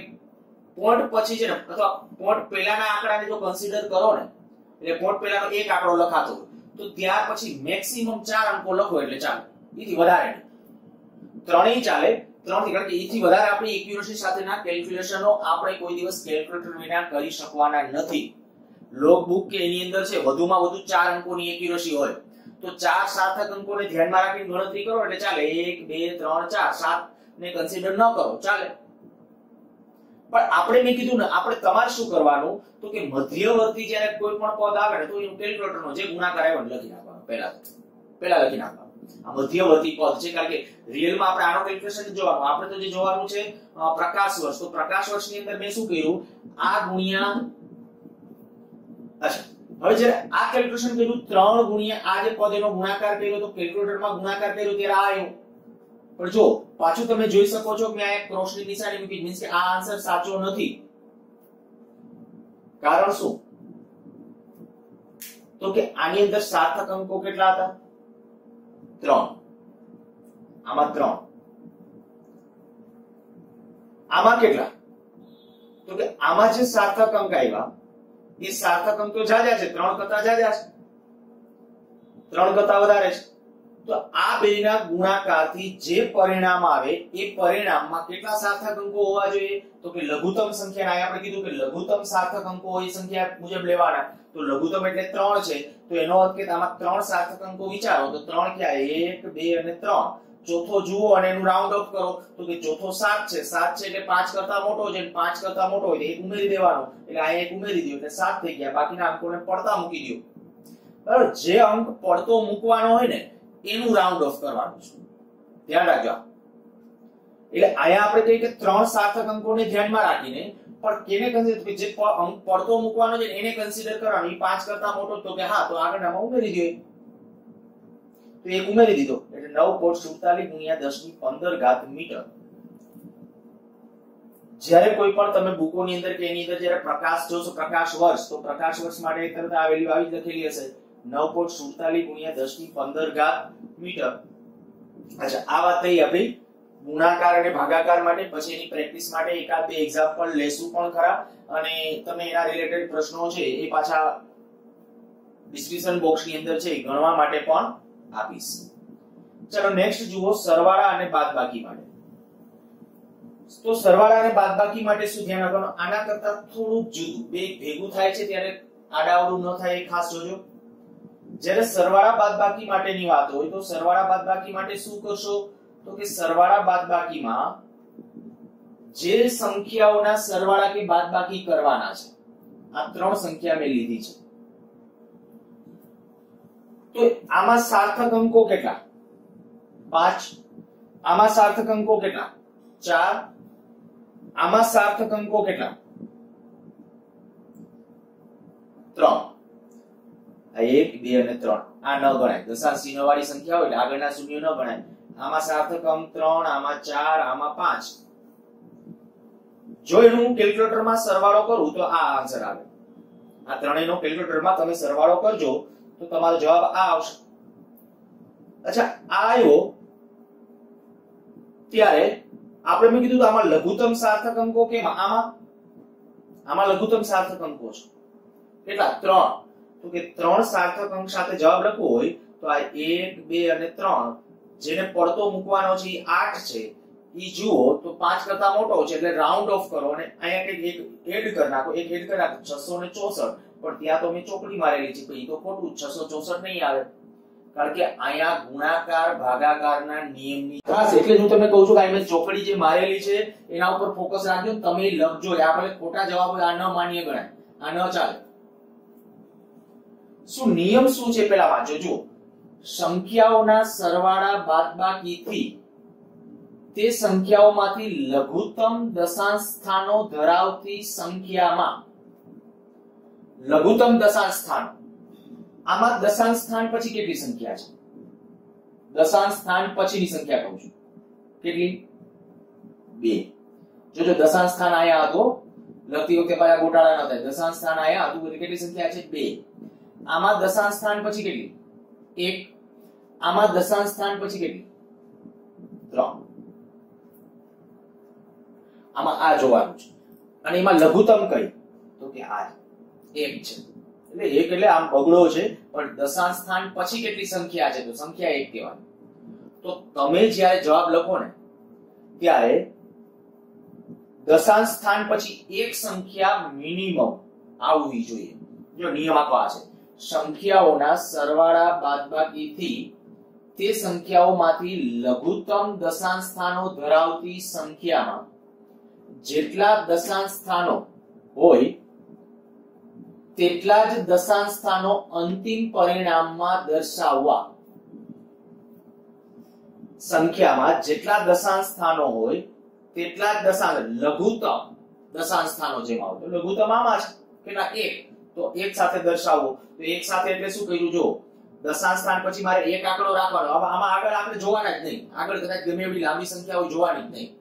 પોઈન્ટ પછી છે ને, અથવા પોઈન્ટ પહેલાના આંકડાને જો કન્સિડર કરો ને, એટલે પોઈન્ટ પહેલાનો એક આંકડો લખાતો તો ત્યાર પછી મેક્સિમમ ચાર અંકો લખો એટલે ચાલે. એથી વધારે ત્રણેય ચાલે ત્રણ કારણ કે એથી વધારે આપણી એક્યુરસી સાથેના કેલ્ક્યુલેશનો આપણે કોઈ દિવસ કેલ્ક્યુલેટર વિના કરી શકવાના નથી. લોગ બુક કે એની અંદર છે, વધુમાં વધુ ચાર અંકોની એક્યુરસી હોય. તો ચાર સાર્થક અંકોને ધ્યાનમાં રાખીને ગણતરી કરો એટલે ચાલે. એક, બે, ત્રણ, ચાર. સાત ને કન્સિડર ન કરો. ચાલે. પણ આપણે મેં કીધું ને, આપણે તમારે શું કરવાનું? તો કે મધ્યવર્તી જ્યારે કોઈ પણ પદ આવે ને, તો એનું કેલ્ક્યુલેટરનો જે ગુણાકાર આવ્યો લખી નાખવાનો, પહેલા પહેલા લખી નાખવાનો. આ મધ્યવર્તી પદ છે, કારણ કે રિયલમાં આપણે આનો કેલ્ક્યુલેશન જોવાનું. આપણે તો જે જોવાનું છે પ્રકાશ વર્ષ. તો પ્રકાશ વર્ષની અંદર મેં શું કર્યું? આ ગુણ્યા, અચ્છા. હવે જ્યારે આ કેલ્ક્યુલેશન કર્યું, ત્રણ ગુણ્યા, આ જે પદ એનો ગુણાકાર કર્યો તો કેલ્ક્યુલેટરમાં ગુણાકાર કર્યો ત્યારે આ આવ્યો. પણ જો પાછું તમે જોઈ શકો છો કે મેં આ એક ક્રોસની નિશાની મૂકી મીન્સ કે આ આન્સર સાચો નથી. કારણ શું? તો કે આની અંદર સાર્થક અંકો કેટલા હતા? ત્રણ. આમાં ત્રણ. આમાં કેટલા? તો કે આમાં જે સાર્થક અંક આવ્યા એ સાર્થક અંકો જાજા છે, ત્રણ કરતા જાજા છે. ત્રણ કરતા વધારે છે. તો આ બેના ગુણાકારથી જે પરિણામ આવે, એ પરિણામમાં કેટલા સાર્થક અંકો હોવા જોઈએ? તો કે લઘુત્તમ સંખ્યા આપણે કીધું કે લઘુત્તમ સાર્થક અંકો હોય સંખ્યા મુજબ લેવાના. તો લઘુત્તમ એટલે ત્રણ છે. તો એનો અર્થ કે આમાં ત્રણ સાર્થક અંકો વિચારો, તો ત્રણ ક્યાં? એક, બે અને ત્રણ. ચોથો જુઓ અને એનું રાઉન્ડ ઓફ કરો. તો કે ચોથો સાત છે. સાત છે એટલે પાંચ કરતા મોટો છે અને પાંચ કરતા મોટો હોય તો એક ઉમેરી દેવાનો. એટલે આ એક ઉમેરી દો એટલે સાત થઈ ગયા. બાકીના અંકોને પડતા મૂકી દો બરાબર? જે અંક પડતો મૂકવાનો હોય ને, એનું રાઉન્ડ ઓફ કરવાનું છે. ધ્યાન રાખજો એટલે આયા આપણે કહીએ કે ત્રણ સાર્થક અંકોને ધ્યાનમાં રાખીને, પણ કેને કન્સિડર જે અંક પડતો મૂકવાનો છે એને કન્સિડર કરવાનો. એ પાંચ કરતા મોટો તો કે હા, તો આગળ આમાં ઉમેરી દો તો એક ઉમેરી દીધો. નવ પોઈન્ટ સુડતાલીસ ગુણ્યા દસની પંદર ઘાત મીટર. જ્યારે કોઈ પણ તમે બુકોની અંદર કે એની અંદર જ્યારે પ્રકાશ જોશો, પ્રકાશ વર્ષ, તો પ્રકાશ વર્ષ માટે તરત આ વેલ્યુ આવી લખેલી હશે. નવ પોઈન્ટ સુડતાલીસ ગુણ્યા દસની પંદર ઘાત મીટર. અચ્છા, આ વાત થઈ આપણી ગુણાકાર અને ભાગાકાર માટે. પછી એની પ્રેક્ટિસ માટે એકાદ બે એક્ઝામ્પલ લેશું પણ ખરા. અને તમે એના રિલેટેડ પ્રશ્નો છે એ પાછા ડિસ્ક્રિપ્શન બોક્સની અંદર છે ગણવા માટે પણ આપીશ. ચલો નેક્સ્ટ જુઓ સરવાળા અને બાદબાકી માટે. તો સરવાળા અને બાદબાકી માટે શું ધ્યાન રાખવાનું? આના કરતા થોડું જુદું. બે ભેગું થાય છે ત્યારે આડાવડું ન થાય, એ ખાસ જોજો. જ્યારે સરવાળા બાદબાકી માટેની વાત હોય, તો સરવાળા બાદબાકી માટે શું કરશો? તો કે સરવાળા બાદબાકીમાં જે સંખ્યાઓના સરવાળા કે બાદબાકી કરવાના છે, આ ત્રણ સંખ્યા મેં લીધી છે. તો આમાં સાર્થક અંકો કેટલા? પાંચ આમાં સાર્થક અંકો કેટલા ચાર આમાં સાર્થક અંકો કેટલા ત્રણ એક બે અને ત્રણ। આ ન ગણાય. દશાંશ ચિહ્ન વાળી સંખ્યા હોય એટલે આગળના શૂન્ય ન ગણાય. આમાં સાર્થક અંક ત્રણ, આમાં ચાર, આમાં પાંચ. જો એનું કેલ્ક્યુલેટરમાં સરવાળો કરું, તો આ આન્સર આવે. આ ત્રણેયનો કેલ્ક્યુલેટરમાં તમે સરવાળો કરજો, તો તમારો જવાબ આ આવશે. અચ્છા, આ આવ્યો ત્યારે આપણે મેં કીધું આમાં લઘુત્તમ સાર્થક અંકો કેમ? આમાં આમાં લઘુત્તમ સાર્થક અંકો છે. કેટલા? ત્રણ. તો કે ત્રણ સાર્થક અંક સાથે જવાબ લખવો હોય તો આ એક, બે અને ત્રણ જેને પડતો મૂકવાનો છે એ આઠ છે, ઈ જુઓ તો પાંચ કરતા મોટો છે એટલે રાઉન્ડ ઓફ કરો અને અહીંયા કંઈક એક એડ કરી નાખો. એક એડ કરી નાખો છસો ને ચોસઠ. પણ ત્યાં તો મેં ચોકડી મારેલી છે એ તો ખોટું છસો ચોસઠ નહીં આવે. કારણ કે અહીંયા ગુણાકાર, ભાગાકારના નિયમની ખાસ એટલે હું તમને કહું છું કે અહીં ચોકડી જે મારેલી છે, એના ઉપર ફોકસ રાખજો. તમે લખજો. આપણે ખોટા જવાબ આ ન માન્ય ગણાય. આ ન ચાલે. શું નિયમ શું છે પેલા વાંચો? જુઓ. સંખ્યાઓના સરવાળા બાદબાકીથી તે સંખ્યાઓમાંથી લઘુત્તમ દશાંશ સ્થાનો ધરાવતી સંખ્યામાં લઘુત્તમ દશાંશ સ્થાન આમાં દશાંશ સ્થાન પછી કેટલી સંખ્યા છે? દશાંશ સ્થાન પછીની સંખ્યા કહું છું. કેટલી? બે. જોજો દશાંશ સ્થાન આયા હતો, લખતી વખતે પાછા ગોટાળા ન થાય. દશાંશ સ્થાન આયા હતું એટલે કેટલી સંખ્યા છે? બે. આમાં દશાંશ સ્થાન પછી કેટલી? એક. આમાં દશાંશ સ્થાન પછી કેટલી? ત્રણ. આમાં આ જોવાનું છે. અને એમાં લઘુત્તમ કઈ? તો કે આ એક છે. એટલે એક એટલે આમ બગડો છે, પણ દશાંશ સ્થાન પછી કેટલી સંખ્યા છે? તો સંખ્યા એક કહેવાની તો તમે જ્યારે જવાબ લખો ને, ત્યારે દશાંશ સ્થાન પછી એક સંખ્યા મિનિમમ આવવી જોઈએ. જો નિયમ આપવા છે. સંખ્યાઓના સરવાળા બાદબાકીથી તે સંખ્યાઓમાંથી લઘુત્તમ દશાંશ સ્થાનો ધરાવતી સંખ્યામાં જેટલા દશાંશ સ્થાનો હોય તેટલા જ દશાંશ અંતિમ પરિણામમાં દર્શાવવા. સંખ્યામાં જેટલા દશાંશ સ્થાનો હોય, તેટલા દશાંશ લઘુત્તમ દશાંશ સ્થાનો જેમાં હોય. તો લઘુત્તમ આમાં છે કેટલા એક? તો એક સાથે દર્શાવવો. તો એક સાથે એટલે શું કર્યું? જો દશાંશ સ્થાન પછી મારે એક આંકડો રાખવાનો. હવે આમાં આગળ આપણે જોવાના જ નહીં. આગળ કદાચ ગમે એવી લાંબી સંખ્યા હોય જોવાની જ નહીં.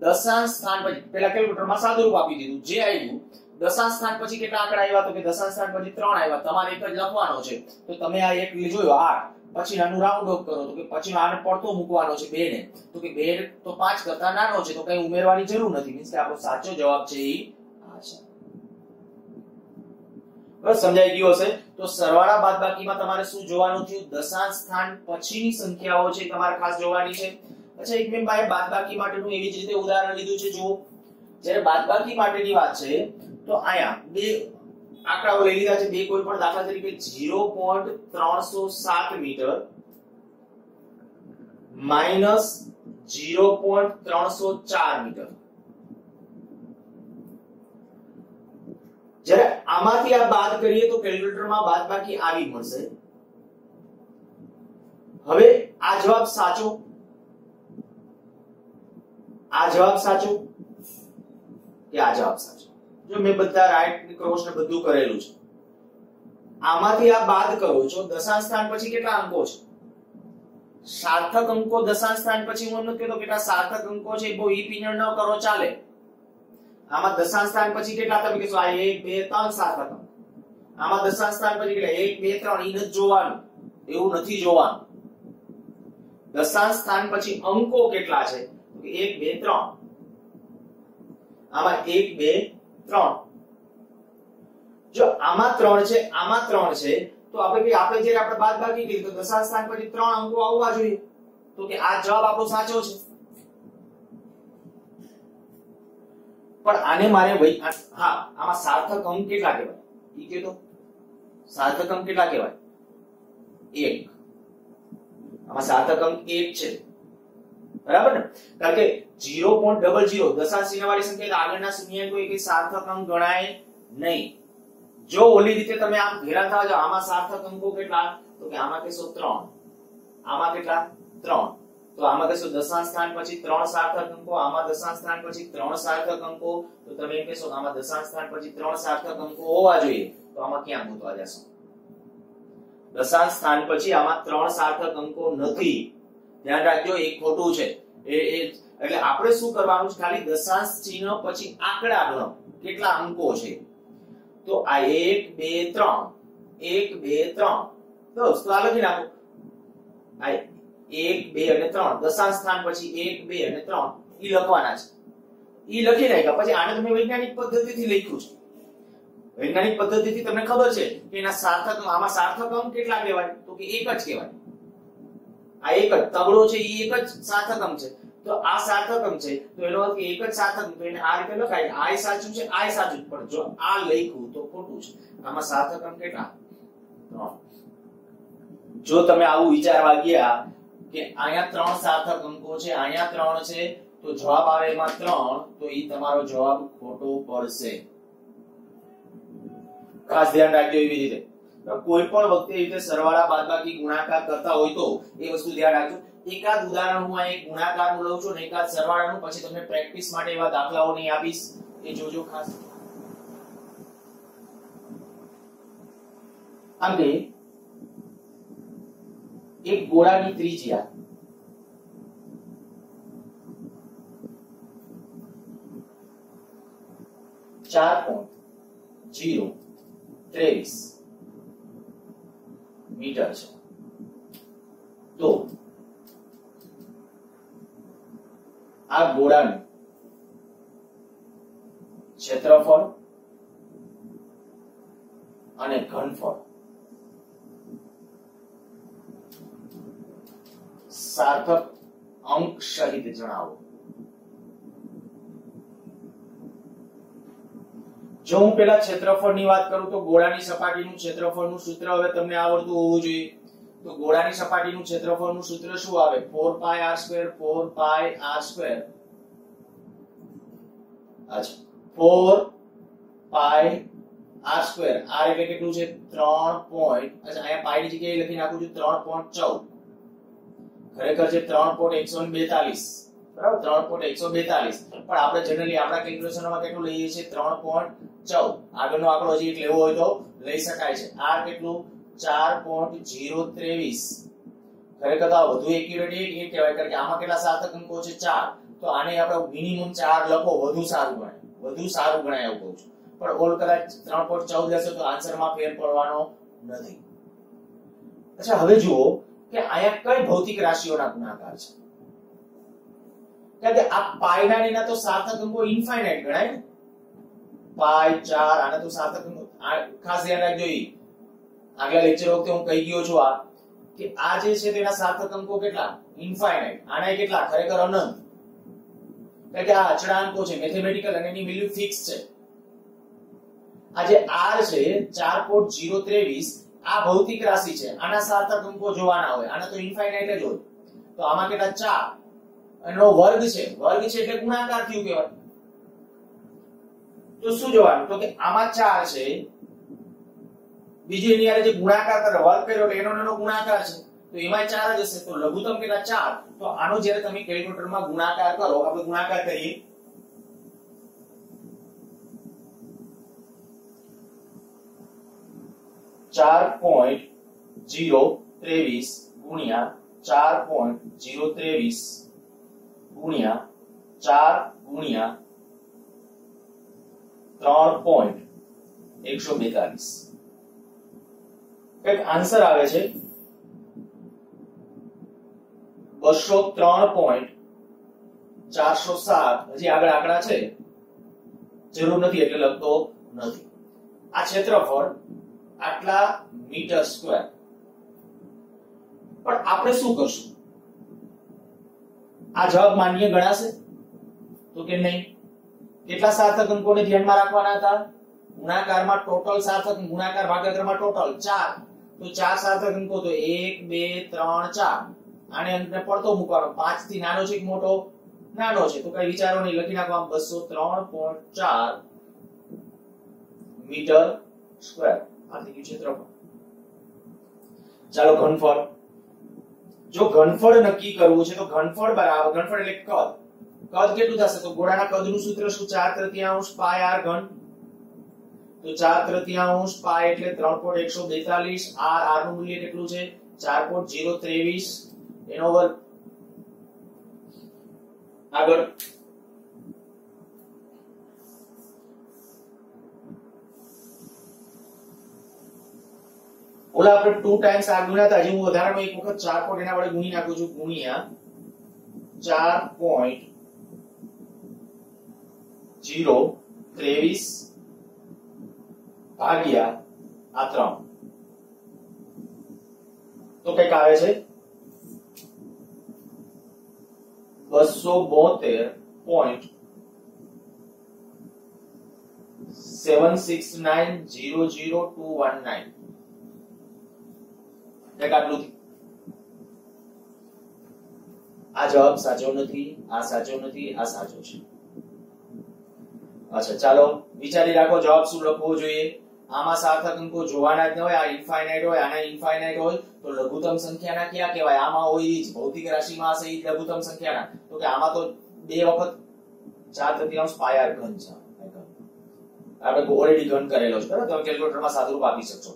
દશાંશ સ્થાન પછી પેલા કેલ્ક્યુલેટરમાં સાદુરૂપ આપી દીધું. જે આવ્યું દશાંશ સ્થાન પછી કેટલા આંકડા આવ્યા તો કે દશાંશ સ્થાન પછી ત્રણ આવ્યા? તમારે એક જ લખવાનો છે. તો તમે આ એક જોયો, આઠ. પછી આનું રાઉન્ડ ઓફ કરો. તો કે પછી આને પડતો મૂકવાનો છે બે ને. તો કે બે તો પાંચ કરતા નાનો છે, તો કઈ ઉમેરવાની જરૂર નથી. મીન્સ કે આપણો સાચો જવાબ છે એ આ છે. બસ સમજાઈ ગયું હશે? તો સરવાળા બાદબાકીમાં તમારે શું જોવાનું થયું? દશાંશ સ્થાન પછીની સંખ્યાઓ છે તમારે ખાસ જોવાની છે. અચ્છા, એક મેં બાદબાકી માટેનું એવી જ રીતે ઉદાહરણ લીધું છે, જુઓ. જ્યારે બાદબાકી માટેની વાત છે તો અહીંયા બે આંકડાઓ લઈ લીધા છે. બે કોઈ પણ દાખલા તરીકે 0.307 મીટર માઇનસ 0.304 મીટર. જ્યારે આમાંથી આ બાદ કરીએ તો કેલ્ક્યુલેટરમાં બાદબાકી આવી મળશે. હવે આ જવાબ સાચો? આ જવાબ સાચો કે આ જવાબ સાચો? જો મેં બધા રાઈટ ક્રોસ ને બધું કરેલું છે. આમાંથી આ બાદ કરો છો, દશાંશ સ્થાન પછી કેટલા અંકો છે? સાર્થક અંકો દશાંશ સ્થાન પછી હું એમ કહેતો કેટલા સાર્થક અંકો છે બહુ ઈ પિનર ન કરો, ચાલે. આમાં દશાંશ સ્થાન પછી કેટલા તમે કહેશો, આ એક, બે, ત્રણ સાર્થક અંક. આમાં દશાંશ સ્થાન પછી કેટલા? એક, બે, ત્રણ, ઈ નથી જોવાનું. એવું નથી જોવાનું. દશાંશ સ્થાન પછી અંકો કેટલા છે? એક, બે, ત્રણ. આમાં એક, બે ત્રણ. જો આમાં ત્રણ છે, આમાં ત્રણ છે, તો આપણે આપણે જ્યારે આપણે બાદ બાકી કરી તો દશાંશ સ્થાન પછી ત્રણ અંકો આવવા જોઈએ. તો કે આ જવાબ આપણો સાચો છે. પણ આને મારે વૈ- હા, આમાં સાર્થક અંક કેટલા કહેવાય? ઈ કે તો સાર્થક અંક કેટલા કહેવાય? એક. આમાં સાર્થક અંક એક છે. બરાબર ને? કારણ કે 0.00 દશાંશ ચિહ્ન વાળી સંખ્યા આગળના શૂન્યાંકો એ સાર્થક અંક ગણાય નહીં. જો ઓલી રીતે તમે આમ ઘેરા થવા જાઓ આમાં સાર્થક અંકો કેટલા? તો કે આમાં કહેશો ત્રણ. આમાં કેટલા? ત્રણ. તો આમાં કહેશો દશાંશ સ્થાન પછી ત્રણ સાર્થક અંકો, આમાં દશાંશ સ્થાન પછી ત્રણ સાર્થક અંકો. તો તમે એમ કહેશો આમાં દશાંશ સ્થાન પછી ત્રણ સાર્થક અંકો હોવા જોઈએ. તો આમાં ક્યાં ગોતવા જશો? દશાંશ સ્થાન પછી આમાં ત્રણ સાર્થક અંકો નથી. ધ્યાન રાખજો એક ખોટું છે. એ એ, એટલે આપણે શું કરવાનું છે? ખાલી દશાંશ ચિહ્ન પછી આંકડા ગણો. કેટલા અંકો છે? તો આ 1 2 3 1 2 3 બસ, તો આ લખી નાખો. આ 1 2 અને 3 દશાંશ સ્થાન પછી 1 2 અને 3 ઈ લખવાના છે. ઈ લખી નાખ્યા. પછી આને તમે વૈજ્ઞાનિક પદ્ધતિથી લખ્યું છે. વૈજ્ઞાનિક પદ્ધતિથી તમને ખબર છે કે એના સાર્થક, આમાં સાર્થક અંક કેટલા કહેવાય? તો કે એક જ કહેવાય. આ એક જ તગડો છે એ એક જ સાર્થક છે. તો આ સાર્થક છે, તો એનો અર્થ એક જ સાર્થક એને આ રીતે લખાય આ સાચું છે આ સાચું પણ જો આ લખ્યું તો ખોટું છે. આમાં સાર્થક કેટલા? જો તમે આવું વિચારવા ગયા કે અહીંયા ત્રણ સાર્થક અંકો છે, અહીંયા ત્રણ છે, તો જવાબ આવે એમાં ત્રણ, તો એ તમારો જવાબ ખોટો પડશે. ખાસ ધ્યાન રાખજો એવી રીતે. કોઈ પણ વખતે એટલે સરવાળા બાદબાકી ગુણાકાર કરતા હોય તો એ વસ્તુ ધ્યાન રાખજો. એકાદ ઉદાહરણ હું એક ગુણાકારનું લઉં છું ને એકાદ સરવાળાનું, પછી તમને પ્રેક્ટિસ માટે એવા દાખલાઓ નહીં આપીશ. એ જોજો ખાસ. આમ એક ગોળાની ત્રિજ્યા. ચાર પોઈન્ટ જીરો ત્રેવીસ. મીટર છે. તો આ ગોળાનું ક્ષેત્રફળ અને ઘનફળ સાર્થક અંક સહિત જણાવો. જો હું પેલા ક્ષેત્રફળની વાત કરું તો ગોળાની સપાટીનું ક્ષેત્રફળનું સૂત્ર હવે તમને આવડતું હોવું જોઈએ. તો ગોળાની સપાટીનું ક્ષેત્રફળનું સૂત્ર શું આવે? 4 pi r square 4 pi r square. અચ્છા. 4 પાઈ r સ્ક્વેર. r એટલે કેટલું છે? 3 પોઈન્ટ. અચ્છા, અહીંયા પાઈ ની જગ્યાએ લખી નાખું છું 3.14 ખરેખર છે 3.142 બરાબર? 3.142 પણ આપણે જનરલી આપણા કેલ્ક્યુલેશનમાં કેટલું લઈએ છીએ? 3.14 આગળનો આંકડો હજી એક લેવો હોય તો લઈ શકાય છે. આ કેટલું? 4.023 ખરેખર તો વધુ એક્યુરેટ એ કહેવાય. કારણ કે આમાં કેટલા સાર્થક અંકો છે? ચાર. તો આને આપણે મિનિમમ ચાર લખો. વધુ સારું ગણાય. વધુ સારું ગણાય એવું કહું છું. પણ ઓલ કદાચ 3.14 લેશો તો આન્સરમાં ફેર પડવાનો નથી. અચ્છા, હવે જુઓ કે અહીંયા કઈ ભૌતિક રાશિઓના ગુણાકાર છે? કારણ કે આ પાઈ ના એના તો સાર્થક અંકો ઇન્ફાઇનાઇટ ગણાય પાઈ 4 આને તો સાર્થક અંકો ખાસ ધ્યાન રાખજો ઈ. આગલા લેક્ચર વખતે હું કહી ગયો છું આ, કે આ જે છે તેના સાર્થક અંકો કેટલા? ઇન્ફાઇનાઇટ આના કેટલા? ખરેખર અનંત. કારણ કે આ અચળાંકો છે મેથેમેટિકલ અને એની વેલ્યુ ફિક્સ છે. આ જે r છે 4.023 આ ભૌતિક રાશિ છે. આના સાર્થક અંકો જોવાના હોય. આના તો ઇન્ફાઇનાઇટ જ હોય. તો આમાં કેટલા? 4 એનો વર્ગ છે. વર્ગ છે એટલે ગુણાકાર થયું કહેવાય. તો શું જોવાનું? તો કે આમાં ચાર છે. બીજી એની જે ગુણાકાર કરે, વર્ગ કર્યો એનો એનો ગુણાકાર છે, તો એમાં ચાર જ હશે. તો લઘુત્તમ કેટલા? ચાર. તો આનો જ્યારે તમે કેલ્ક્યુલેટરમાં ગુણાકાર કરો, આપણે ગુણાકાર કરીએ. ચાર પોઈન્ટ જીરો ત્રેવીસ ગુણ્યા ચાર પોઈન્ટ જીરો ત્રેવીસ. ગુણ્યા ચાર ગુણ્યા ત્રણ પોઈન્ટ એકસો બેતાલીસ. કંઈક આન્સર આવે છે? બસો ત્રણ પોઈન્ટ ચારસો સાત. હજી આગળ આંકડા છે? જરૂર નથી એટલે લખતો નથી. આ ક્ષેત્રફળ આટલા મીટર સ્ક્વેર પણ આપણે શું કરશું? આ જવાબ માન્ય ગણાશે? તો કે નહીં? કેટલા સાર્થક અંકોને ધ્યાનમાં રાખવાના હતા? ગુણાકારમાં ટોટલ સાર્થક, ગુણાકાર ભાગાકારમાં ટોટલ ચાર. તો ચાર સાર્થક અંકો તો એક, બે, ત્રણ, ચાર. આને અંકને પડતો મૂકવાનો. પાંચથી નાનો છે કે મોટો? નાનો છે. તો કઈ વિચારો નહીં. લખી નાખવા બસો ત્રણ પોઈન્ટ ચાર મીટર સ્ક્વેર. આ થઈ ગયું ક્ષેત્રફળ. ચાલો ઘનફળ જો ઘનફળ નક્કી કરવું છે, તો ઘનફળ બરાબર, ઘનફળ એટલે કદ. કદ કેટલું થશે? તો ગોળાના કદનું સૂત્ર શું? ચાર તૃતીયાંશ પાય આર ઘન. તો ચાર તૃતીયાંશ પાય એટલે ત્રણ પોઈન્ટ એકસો બેતાલીસ, આર આરનું મૂલ્ય કેટલું છે? ચાર પોઈન્ટ જીરો ત્રેવીસ. એનો વર્ગ. આગળ. ઓલા આપણે 2 ટાઈમ્સ r ગુણ્યા હતા. હજી હું વધારાનો એક વખત 4 પોઈન્ટ એના વડે ગુણી નાખું છું. ગુણ્યા 4 પોઈન્ટ 0 23 ભાગ્યા આ 3 તો કંઈક આવે છે? 272.76900219 આટલું આ જવાબ સાચો નથી, આ સાચો નથી, આ સાચો છે. અચ્છા, ચાલો વિચારી રાખો, જવાબ શું લખવો જોઈએ? આમાં સાર્થક અંકો જોવાના જ ન હોય, આ ઇન્ફાઇનાઇટ હોય, આના ઇન્ફાઇનાઇટ હોય, તો લઘુત્તમ સંખ્યાના ક્યાં કહેવાય? આમાં હોય જ, ભૌતિક રાશિમાં હશે ઈ લઘુત્તમ સંખ્યાના. તો કે આમાં તો બે વખત ચાર તૃતીયાંશ પાયાર ઘન છે. આપણે ઓલરેડી ઘન કરેલો છે, બરાબર? તમે કેલ્ક્યુલેટરમાં સાદુરૂપ આપી શકશો.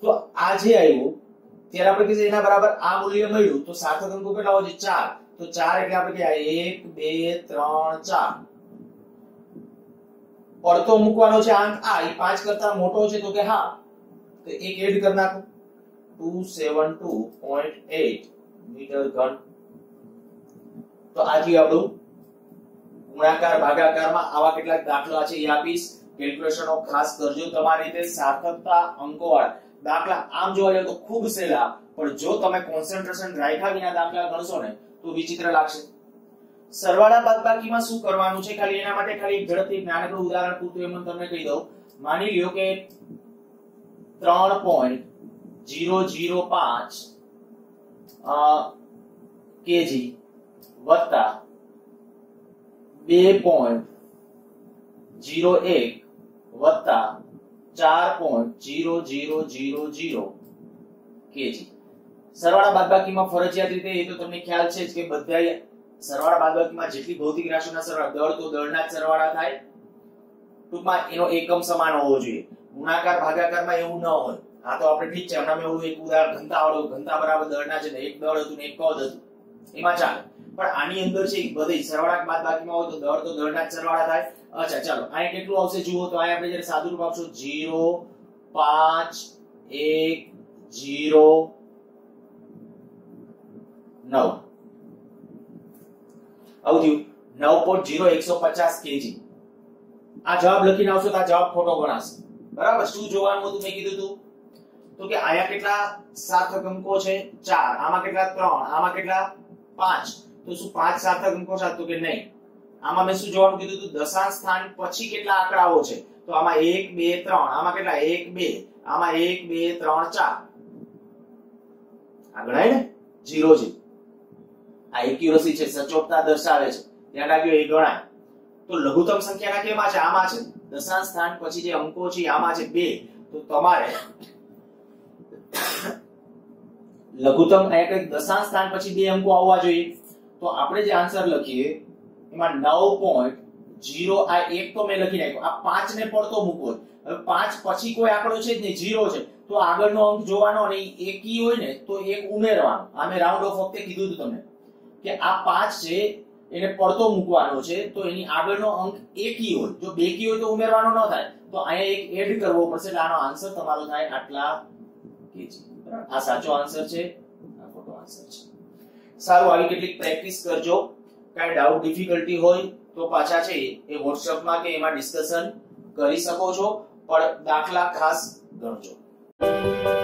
તો આ જે આવ્યું ત્યારે આપણે કીધું એના બરાબર આ મૂલ્ય મળ્યું, તો સાર્થક અંકો કેટલા હોય છે? ચાર. તો ચાર એટલે આપણે કે એક, બે, ત્રણ, ચાર. પડતો મૂકવાનો છે આંક આ એ પાંચ કરતા મોટો છે તો કે હા. તો એક એડ કરી નાખો. Two seven two point eight metre ઘન. તો આથી આપણું ગુણાકાર ભાગાકારમાં આવા કેટલાક દાખલા છે એ આપીશ. કેલ્ક્યુલેશનો ખાસ કરજો. તમારી રીતે સાર્થકતા અંકોવાળા દાખલા આમ જોવા જાય તો ખૂબ સહેલા, પણ જો તમે કોન્સન્ટ્રેશન રાખ્યા વિના દાખલા ગણશો ને, તો વિચિત્ર લાગશે. સરવાળા બાદબાકીમાં શું કરવાનું છે? ખાલી એના માટે ખાલી ઝડપથી નાનકડું ઉદાહરણ પૂરતું એમ તમને કહી દઉં. માની લ્યો કે ત્રણ પોઈન્ટ જીરો જીરો પાંચ કેજી વત્તા બે પોઈન્ટ જીરો એક વત્તા ચાર point zero zero zero zero KG. સરવાળા બાદબાકીમાં ફરજિયાત રીતે, એ તો તમને ખ્યાલ છે કે બધા સરવાળા બાદબાકીમાં જેટલી ભૌતિક રાશિઓના સરવાળા, દળ તો દળના સરવાળા થાય. ટૂંકમાં એનો એકમ સમાન હોવો જોઈએ. ગુણાકાર, ભાગાકારમાં એવું ન હોય. આ તો આપણે ઠીક છે, હમણાં મેં ઓલું એક ઉદાહરણ ઘનતા વાળું ઘનતા બરાબર દળના છે એક દળ હતું ને એક કદ હતું. એમાં ચાલે. પણ આની અંદર છે બધી સરવાળા બાદબાકીમાં હોય તો દળ તો દળના જ સરવાળા થાય. અચ્છા, ચાલો. અહીંયા કેટલું આવશે? જુઓ તો અહીંયા આપણે જ્યારે સાદુરૂપ આપશું, જીરો, પાંચ, એક, જીરો, નવ. આવું થયું. નવ પોઈન્ટ જીરો એકસો પચાસ કેજી. આ જવાબ લખીને આવશો તો આ જવાબ ખોટો ગણાશે. બરાબર? શું જોવાનું હતું મેં કીધું હતું તો કે અહીંયા કેટલા સાર્થક અંકો છે? ચાર. આમાં કેટલા ત્રણ? આમાં કેટલા પાંચ? તો શું પાંચ સાર્થક અંકો છે? તો કે નહીં. આમાં મેં શું જોવાનું કીધું હતું? દશાંશ સ્થાન પછી કેટલા આંકડાઓ છે? તો આમાં એક, બે, ત્રણ. આમાં કેટલા? એક, બે. આમાં એક, બે, ત્રણ, ચાર. આ ગણાય ને? જીરો છે. આ એક્યુરસી છે, સચોટતા દર્શાવે છે. ધ્યાન રાખ્યો એ ગણાય. તો લઘુત્તમ સંખ્યાના કેમાં છે? આમાં છે. દશાંશ સ્થાન પછી જે અંકો છે, આમાં છે બે. તો તમારે લઘુત્તમ અહીંયા કંઈક દશાંશ સ્થાન પછી બે અંકો આવવા જોઈએ. તો આપણે જે આન્સર લખીએ એમાં નવ પોઈન્ટ જીરો આ એક તો મેં લખી નાખ્યો. આ પાંચ ને પડતો મૂકવો હવે પાંચ પછી કોઈ આંકડો છે જ નહીં જીરો છે. તો આગળનો અંક જોવાનો અને એકી હોય ને, તો એક ઉમેરવાનો. આ મેં રાઉન્ડ ઓફ વખતે કીધું હતું તમને કે આ પાંચ છે, એને પડતો મૂકવાનો છે, તો એની આગળનો અંક એકી હોય. જો બેકી હોય તો ઉમેરવાનો ન થાય. તો અહીંયા એક એડ કરવો પડશે, એટલે આનો આન્સર તમારો થાય આટલા કેજી આ સાચો આન્સર છે, આ ખોટો આન્સર છે. સારું, આવી કેટલીક પ્રેક્ટિસ કરજો. કાંઈ ડાઉટ ડિફિકલ્ટી હોય તો પાછા છે એ. વોટ્સઅપમાં કે એમાં ડિસ્કશન કરી શકો છો, પણ દાખલા ખાસ ગણજો.